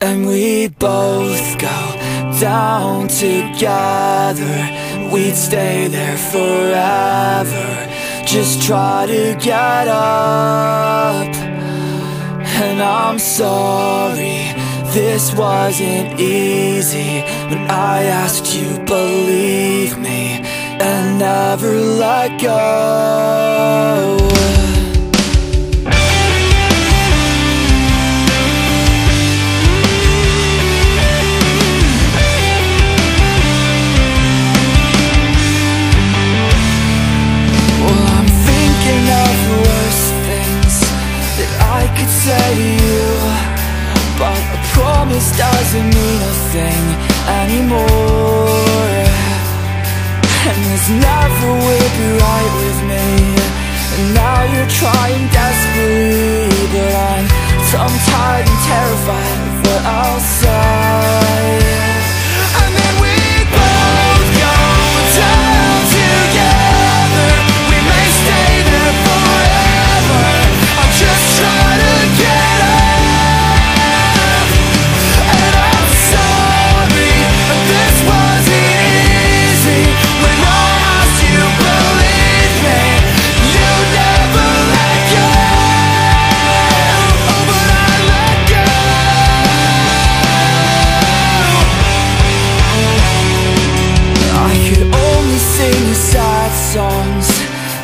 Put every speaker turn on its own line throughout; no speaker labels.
And we both go down together. We'd stay there forever. Just try to get up. And I'm sorry This wasn't easy. When I asked you believe me And never let go trying desperately. But I'm and terrified what I'll say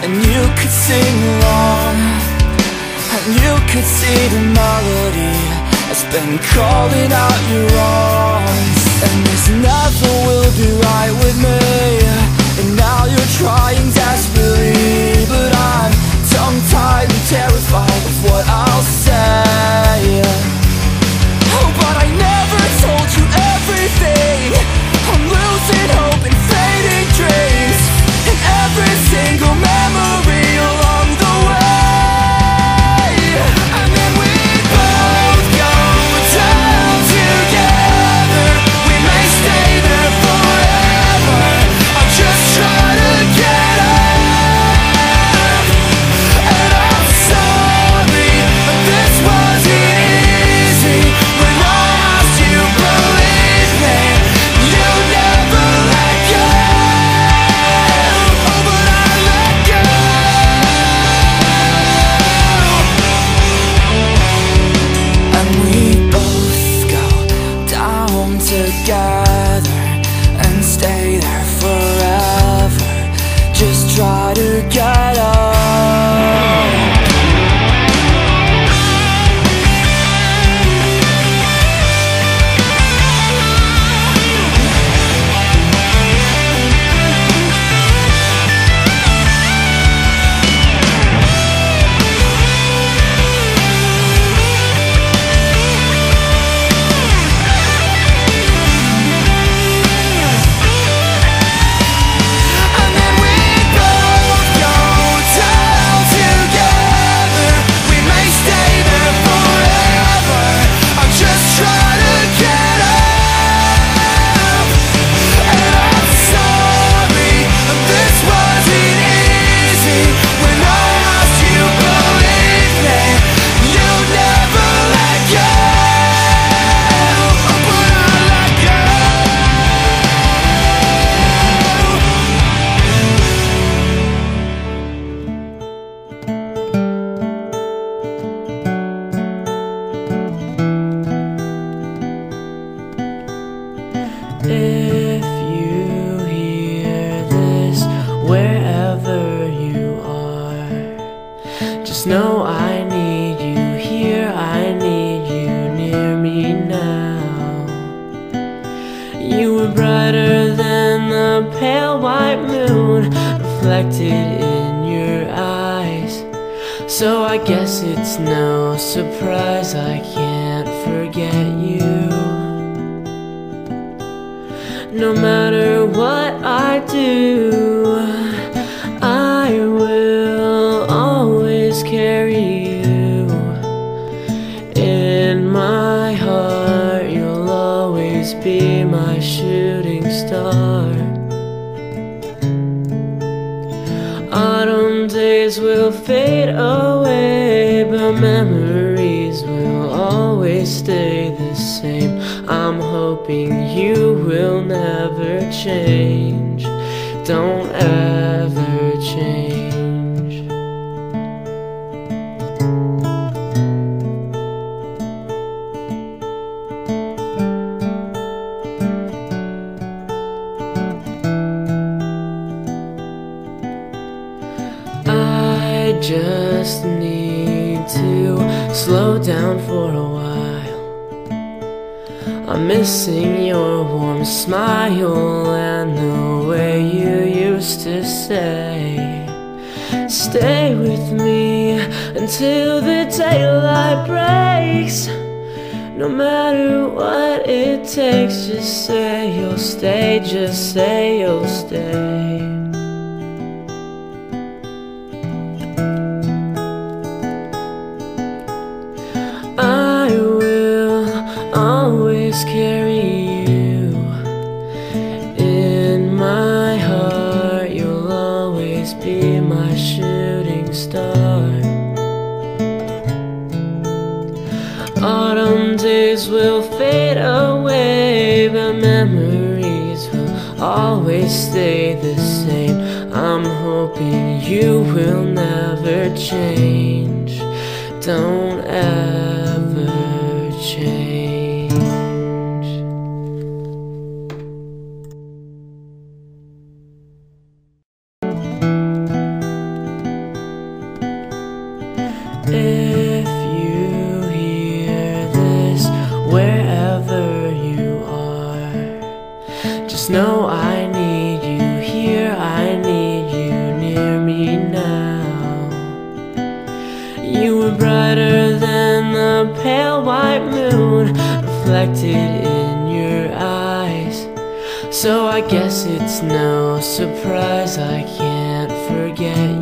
And you could sing along. And you could see the melody Has been calling out your wrongs And this never will be right with me You
were brighter than the pale white moon reflected in your eyes. So I guess it's no surprise I can't forget you. No matter what I do, be my shooting star. Autumn days will fade away, but memories will always stay the same. I'm hoping you will never change. Don't ever just need to slow down for a while. I'm missing your warm smile and the way you used to say, Stay with me until the daylight breaks. No matter what it takes, just say you'll stay, just say you'll stay. Always carry you in my heart. You'll always be my shooting star. Autumn days will fade away, but memories will always stay the same. I'm hoping you will never change. Don't ever change. Know I need you here, I need you near me now. You were brighter than the pale white moon reflected in your eyes. So I guess it's no surprise I can't forget.